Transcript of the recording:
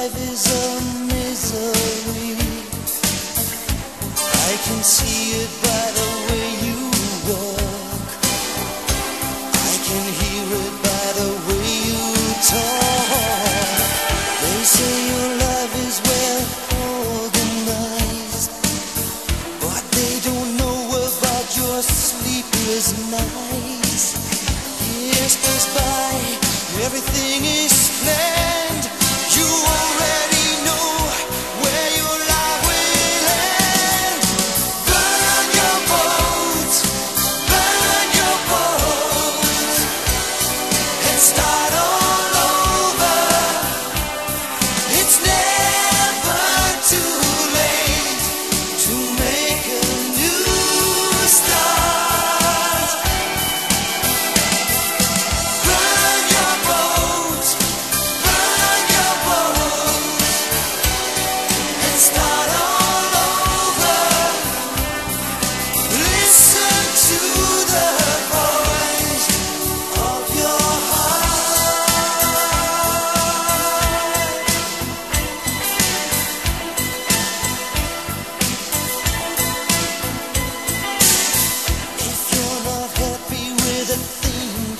life is a misery. I can see it by the way you walk. I can hear it by the way you talk. They say your life is well organized, but they don't know about your sleepless nights. Years pass by, everything is.